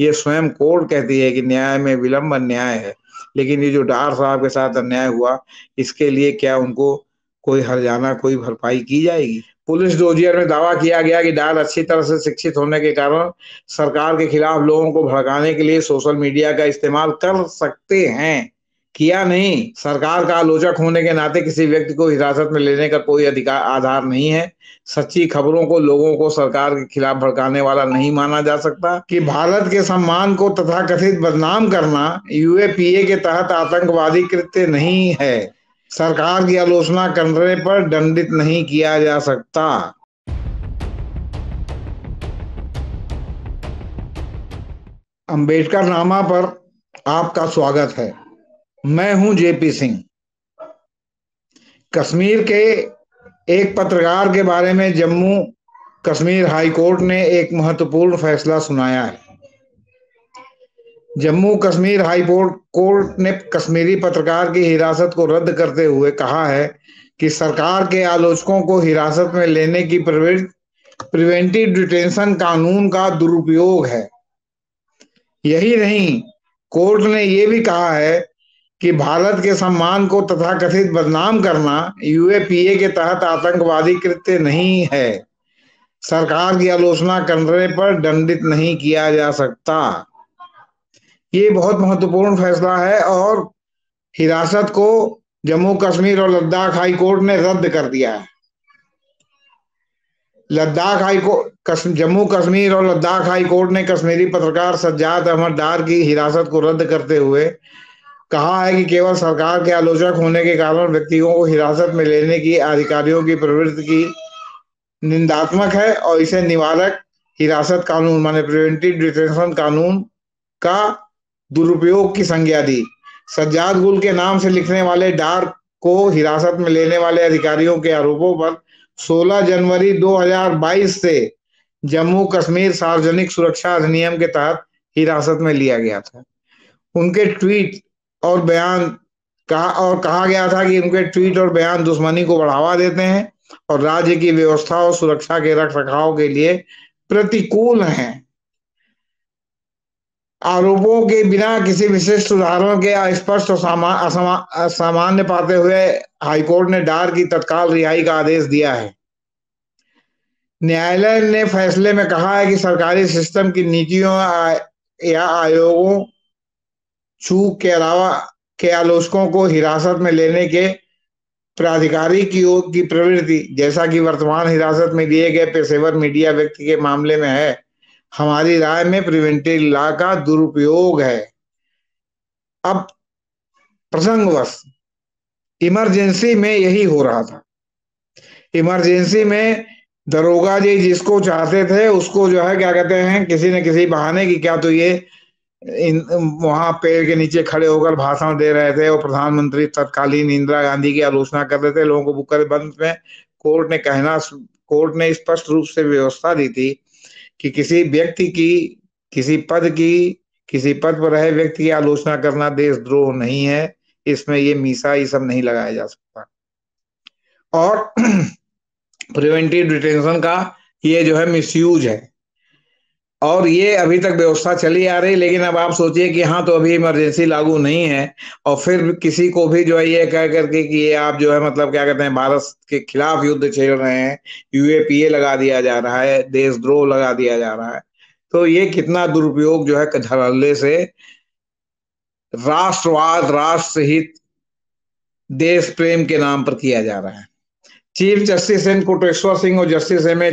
ये स्वयं कोर्ट कहती है कि न्याय में विलंब अन्याय है। लेकिन ये जो डार साहब के साथ अन्याय हुआ, इसके लिए क्या उनको कोई हरजाना कोई भरपाई की जाएगी? पुलिस डोजियर में दावा किया गया कि डार अच्छी तरह से शिक्षित होने के कारण सरकार के खिलाफ लोगों को भड़काने के लिए सोशल मीडिया का इस्तेमाल कर सकते हैं। किया नहीं। सरकार का आलोचक होने के नाते किसी व्यक्ति को हिरासत में लेने का कोई अधिकार, आधार नहीं है। सच्ची खबरों को, लोगों को सरकार के खिलाफ भड़काने वाला नहीं माना जा सकता। कि भारत के सम्मान को तथा कथित बदनाम करना यूएपीए के तहत आतंकवादी कृत्य नहीं है। सरकार की आलोचना करने पर दंडित नहीं किया जा सकता। अंबेडकर नामा पर आपका स्वागत है। मैं हूँ जेपी सिंह। कश्मीर के एक पत्रकार के बारे में जम्मू कश्मीर हाई कोर्ट ने एक महत्वपूर्ण फैसला सुनाया है। Jammu Kashmir high court court ने कश्मीरी पत्रकार की हिरासत को रद्द करते हुए कहा है कि सरकार के आलोचकों को हिरासत में लेने की प्रिवेंटिव डिटेंशन कानून का दुरुपयोग है। यही नहीं, कोर्ट ने यह भी कहा है कि भारत के सम्मान को तथा कथित बदनाम करना यूएपीए के तहत आतंकवादी कृत्य नहीं है। सरकार की आलोचना करने पर दंडित नहीं किया जा सकता। ये बहुत महत्वपूर्ण फैसला है और हिरासत को जम्मू कश्मीर और लद्दाख हाई कोर्ट ने रद्द कर दिया है। लद्दाख हाई कोर्ट जम्मू कश्मीर और लद्दाख हाई कोर्ट ने कश्मीरी पत्रकार सज्जाद अहमद डार की हिरासत को रद्द करते हुए कहा है कि केवल सरकार के आलोचक होने के कारण व्यक्तियों को हिरासत में लेने की, अधिकारियों की प्रवृत्ति की निंदात्मक है और इसे निवारक हिरासत कानून, माने प्रिवेंटिव डिटेंशन कानून का दुरुपयोग की संज्ञा दी। सज्जाद गुल के नाम से लिखने वाले डार को हिरासत में लेने वाले अधिकारियों के आरोपों पर 16 जनवरी 2022 से जम्मू कश्मीर सार्वजनिक सुरक्षा अधिनियम के तहत हिरासत में लिया गया था। उनके ट्वीट और बयान कहा, और कहा गया था कि उनके ट्वीट और बयान दुश्मनी को बढ़ावा देते हैं और राज्य की व्यवस्था और सुरक्षा के रख रखाव के लिए प्रतिकूल हैं। आरोपों के बिना किसी विशिष्ट उदाहरण के अस्पष्ट और सामान्य पाते हुए हाईकोर्ट ने डार की तत्काल रिहाई का आदेश दिया है। न्यायालय ने फैसले में कहा है कि सरकारी सिस्टम की नीतियों या आयोगों चूक के अलावा के आलोचकों को हिरासत में लेने के प्राधिकारी की ओर की प्रवृत्ति, जैसा कि वर्तमान हिरासत में लिए गए पेशेवर मीडिया व्यक्ति के मामले में है, हमारी राय में प्रिवेंटिव लॉ का दुरुपयोग है। अब प्रसंगवश, इमरजेंसी में यही हो रहा था। इमरजेंसी में दरोगा जी जिसको चाहते थे, उसको जो है, क्या कहते हैं, किसी न किसी बहाने की, क्या तो ये इन, वहाँ पेड़ के नीचे खड़े होकर भाषण दे रहे थे और प्रधानमंत्री तत्कालीन इंदिरा गांधी की आलोचना कर रहे थे। लोगों को बुकर बंद में कोर्ट ने कहना, कोर्ट ने स्पष्ट रूप से व्यवस्था दी थी कि किसी व्यक्ति की, किसी पद की, किसी पद पर रहे व्यक्ति की आलोचना करना देशद्रोह नहीं है। इसमें ये मीसा ये सब नहीं लगाया जा सकता। और प्रिवेंटिव डिटेंशन का ये जो है मिसयूज है। और ये अभी तक व्यवस्था चली आ रही, लेकिन अब आप सोचिए कि हाँ तो अभी इमरजेंसी लागू नहीं है। और फिर किसी को भी जो है ये कह करके कि ये आप जो है मतलब क्या कहते हैं, भारत के खिलाफ युद्ध छेड़ रहे हैं यूएपीए लगा दिया जा रहा है, देशद्रोह लगा दिया जा रहा है। तो ये कितना दुरुपयोग जो है धड़ल्ले से राष्ट्रवाद, राष्ट्र हित देश प्रेम के नाम पर किया जा रहा है। Chief justice N Koteshwar Singh और जस्टिस एम ए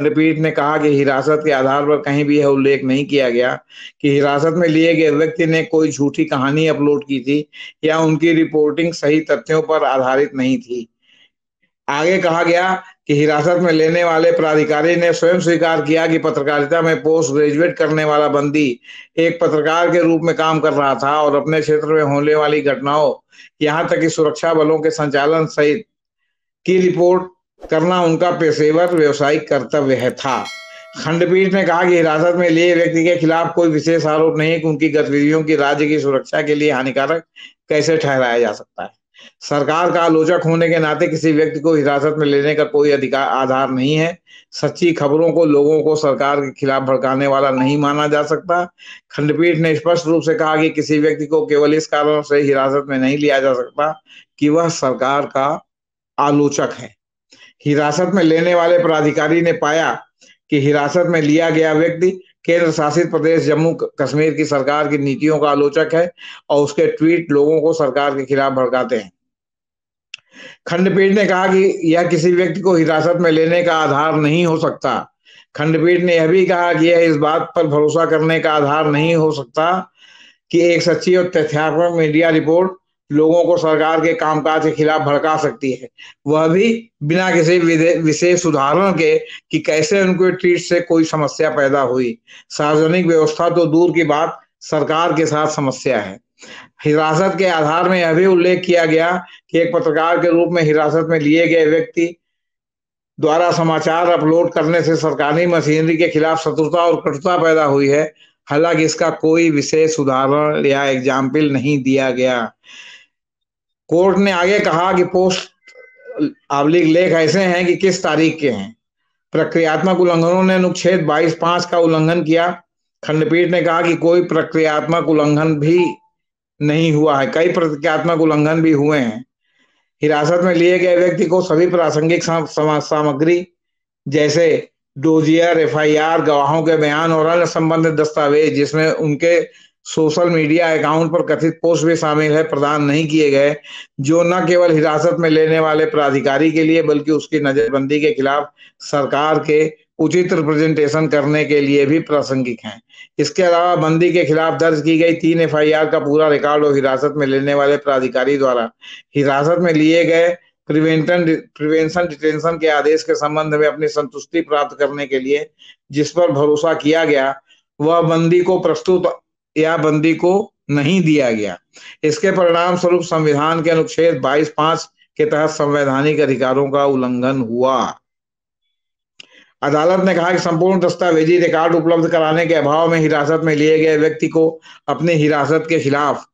खंडपीठ ने कहा कि हिरासत के आधार पर कहीं भी यह उल्लेख नहीं किया गया कि हिरासत में लिए गए व्यक्ति ने कोई झूठी कहानी अपलोड की थी या उनकी रिपोर्टिंग सही तथ्यों पर आधारित नहीं थी। आगे कहा गया कि हिरासत में लेने वाले प्राधिकारी ने स्वयं स्वीकार किया कि पत्रकारिता में पोस्ट ग्रेजुएट करने वाला बंदी एक पत्रकार के रूप में काम कर रहा था और अपने क्षेत्र में होने वाली घटनाओं, यहाँ तक कि सुरक्षा बलों के संचालन सहित, की रिपोर्ट करना उनका पेशेवर व्यवसायिक कर्तव्य है, था। खंडपीठ ने कहा कि हिरासत में लिए व्यक्ति के खिलाफ कोई विशेष आरोप नहीं कि उनकी गतिविधियों की राज्य की सुरक्षा के लिए हानिकारक कैसे ठहराया जा सकता है। सरकार का आलोचक होने के नाते किसी व्यक्ति को हिरासत में लेने का कोई अधिकार, आधार नहीं है। सच्ची खबरों को लोगों को सरकार के खिलाफ भड़काने वाला नहीं माना जा सकता। खंडपीठ ने स्पष्ट रूप से कहा कि किसी व्यक्ति को केवल इस कारण से हिरासत में नहीं लिया जा सकता कि वह सरकार का आलोचक है। हिरासत में लेने वाले प्राधिकारी ने पाया कि हिरासत में लिया गया व्यक्ति केंद्र शासित प्रदेश जम्मू कश्मीर की सरकार की नीतियों का आलोचक है और उसके ट्वीट लोगों को सरकार के खिलाफ भड़काते हैं। खंडपीठ ने कहा कि यह किसी व्यक्ति को हिरासत में लेने का आधार नहीं हो सकता। खंडपीठ ने यह भी कहा कि यह इस बात पर भरोसा करने का आधार नहीं हो सकता कि एक सच्ची और तथ्यात्मक मीडिया रिपोर्ट लोगों को सरकार के कामकाज के खिलाफ भड़का सकती है। वह भी बिना किसी विशेष उदाहरण के कि कैसे उनके ट्वीट से कोई समस्या पैदा हुई। सार्वजनिक व्यवस्था तो दूर की बात, सरकार के साथ समस्या है। हिरासत के आधार में यह भी उल्लेख किया गया कि एक पत्रकार के रूप में हिरासत में लिए गए व्यक्ति द्वारा समाचार अपलोड करने से सरकारी मशीनरी के खिलाफ शत्रुता और कटुता पैदा हुई है। हालाँकि इसका कोई विशेष उदाहरण या एग्ज़ाम्पल नहीं दिया गया। कोर्ट ने आगे कहा कि पोस्ट आबलिक लेख ऐसे हैं कि किस तारीख के हैं। प्रक्रियात्मक उल्लंघनों ने अनुच्छेद बाईस पाँच का उल्लंघन किया। खंडपीठ ने कहा कि कोई प्रक्रियात्मक उल्लंघन भी नहीं हुआ है। कई प्रक्रियात्मक उल्लंघन भी हुए हैं। हिरासत में लिए गए व्यक्ति को सभी प्रासंगिक सामग्री जैसे डोजियर, एफआईआर, गवाहों के बयान और अन्य संबंधित दस्तावेज़ जिसमें उनके सोशल मीडिया अकाउंट पर कथित पोस्ट भी शामिल है, प्रदान नहीं किए गए, जो न केवल हिरासत में लेने वाले प्राधिकारी के लिए, बल्कि उसकी नजरबंदी के खिलाफ सरकार के उचित रिप्रेजेंटेशन करने के लिए भी प्रासंगिक हैं। इसके अलावा बंदी के खिलाफ दर्ज की गई तीन एफआईआर का पूरा रिकॉर्ड और हिरासत में लेने वाले प्राधिकारी द्वारा हिरासत में लिए गए प्रिवेंटन, प्रिवेंशन डिटेंशन के आदेश के संबंध में अपनी संतुष्टि प्राप्त करने के लिए जिस पर भरोसा किया गया, वह बंदी को प्रस्तुत या बंदी को नहीं दिया गया। इसके परिणाम स्वरूप संविधान के अनुच्छेद बाईस पाँच के तहत संवैधानिक अधिकारों का उल्लंघन हुआ। अदालत ने कहा कि संपूर्ण दस्तावेजी रिकॉर्ड उपलब्ध कराने के अभाव में हिरासत में लिए गए व्यक्ति को अपनी हिरासत के खिलाफ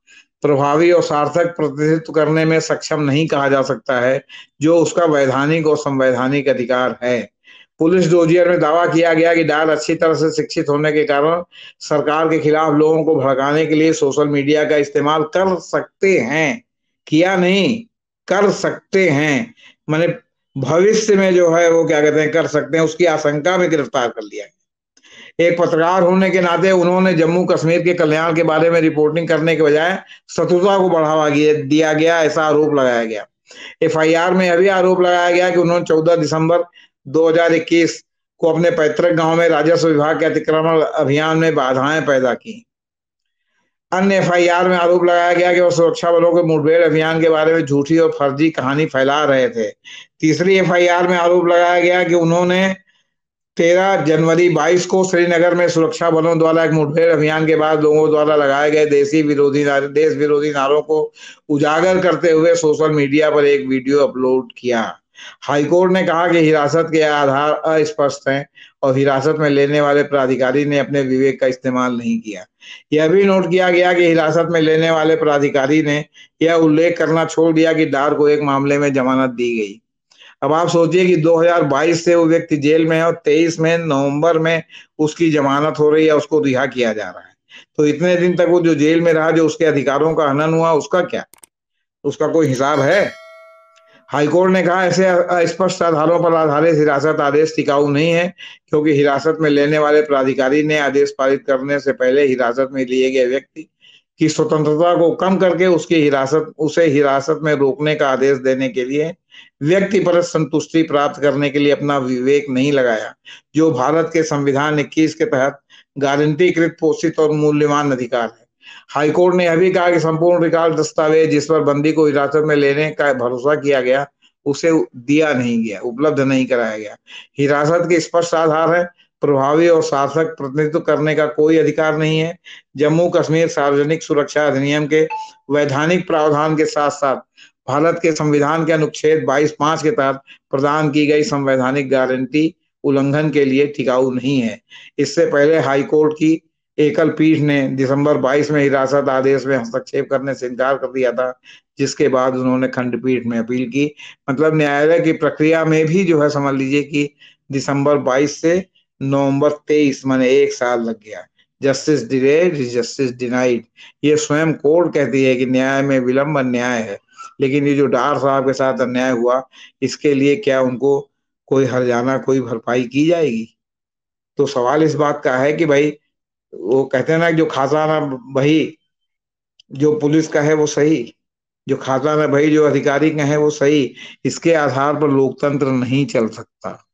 प्रभावी और सार्थक प्रतिनिधित्व करने में सक्षम नहीं कहा जा सकता है, जो उसका वैधानिक और संवैधानिक अधिकार है। पुलिस डोजियर में दावा किया गया कि डाल अच्छी तरह से शिक्षित होने के कारण सरकार के खिलाफ लोगों को भड़काने के लिए सोशल मीडिया का इस्तेमाल कर सकते हैं। किया नहीं, कर सकते हैं। मैंने भविष्य में जो है, वो क्या कहते हैं, कर सकते हैं। उसकी आशंका में गिरफ़्तार कर लिया एक पत्रकार होने के नाते उन्होंने जम्मू कश्मीर के कल्याण के बारे में रिपोर्टिंग करने के बजाय शत्रुता को बढ़ावा दिया गया, ऐसा आरोप लगाया गया। एफआईआर में यह भी आरोप लगाया गया कि उन्होंने 14 दिसंबर 2021 को अपने पैतृक गाँव में राजस्व विभाग के अतिक्रमण अभियान में बाधाएँ पैदा की। अन्य एफआईआर में आरोप लगाया गया कि वो सुरक्षा बलों के मुठभेड़ अभियान के बारे में झूठी और फर्जी कहानी फैला रहे थे। तीसरी एफआईआर में आरोप लगाया गया कि उन्होंने तेरह जनवरी 22 को श्रीनगर में सुरक्षा बलों द्वारा एक मुठभेड़ अभियान के बाद लोगों द्वारा लगाए गए देशी विरोधी नारे, देश विरोधी नारों को उजागर करते हुए सोशल मीडिया पर एक वीडियो अपलोड किया। हाईकोर्ट ने कहा कि हिरासत के आधार अस्पष्ट हैं और हिरासत में लेने वाले प्राधिकारी ने अपने विवेक का इस्तेमाल नहीं किया। यह भी नोट किया गया कि हिरासत में लेने वाले प्राधिकारी ने यह उल्लेख करना छोड़ दिया कि डार को एक मामले में जमानत दी गई। अब आप सोचिए कि 2022 से वो व्यक्ति जेल में है और 23 में नवंबर में उसकी जमानत हो रही है, उसको रिहा किया जा रहा है। तो इतने दिन तक वो जो जेल में रहा, जो उसके अधिकारों का हनन हुआ, उसका क्या? उसका कोई हिसाब है? हाईकोर्ट ने कहा, ऐसे स्पष्ट आधारों पर आधारित हिरासत आदेश टिकाऊ नहीं है, क्योंकि हिरासत में लेने वाले प्राधिकारी ने आदेश पारित करने से पहले हिरासत में लिए गए व्यक्ति की स्वतंत्रता को कम करके उसकी हिरासत, उसे हिरासत में रोकने का आदेश देने के लिए व्यक्ति पर संतुष्टि प्राप्त करने के लिए अपना विवेक नहीं लगाया, जो भारत के संविधान इक्कीस के तहत गारंटीकृत पोषित और मूल्यवान अधिकार है। हाईकोर्ट ने यह भी कहा कि संपूर्ण रिकॉर्ड दस्तावेज़ जिस पर बंदी को हिरासत में लेने का भरोसा किया गया, उसे दिया नहीं गया, उपलब्ध नहीं कराया गया। हिरासत के स्पष्ट आधार है, प्रभावी और सार्थक प्रतिनिधित्व करने का कोई अधिकार नहीं है। जम्मू कश्मीर सार्वजनिक सुरक्षा अधिनियम के वैधानिक प्रावधान के साथ साथ भारत के संविधान के अनुच्छेद बाईस पाँच के तहत प्रदान की गई संवैधानिक गारंटी उल्लंघन के लिए टिकाऊ नहीं है। इससे पहले हाईकोर्ट की एकल पीठ ने दिसंबर 22 में हिरासत आदेश में हस्तक्षेप करने से इनकार कर दिया था, जिसके बाद उन्होंने खंडपीठ में अपील की। मतलब न्यायालय की प्रक्रिया में भी जो है, समझ लीजिए कि दिसंबर 22 से नवंबर 23 माने एक साल लग गया। Justice delayed justice denied. ये स्वयं कोर्ट कहती है कि न्याय में विलंब अन्याय है, लेकिन ये जो डार साहब के साथ अन्याय हुआ, इसके लिए क्या उनको कोई हरजाना, कोई भरपाई की जाएगी? तो सवाल इस बात का है कि भाई वो कहते हैं ना, जो खाजाना भाई, जो पुलिस का है वो सही, जो खाजाना भाई, जो अधिकारी का है वो सही, इसके आधार पर लोकतंत्र नहीं चल सकता।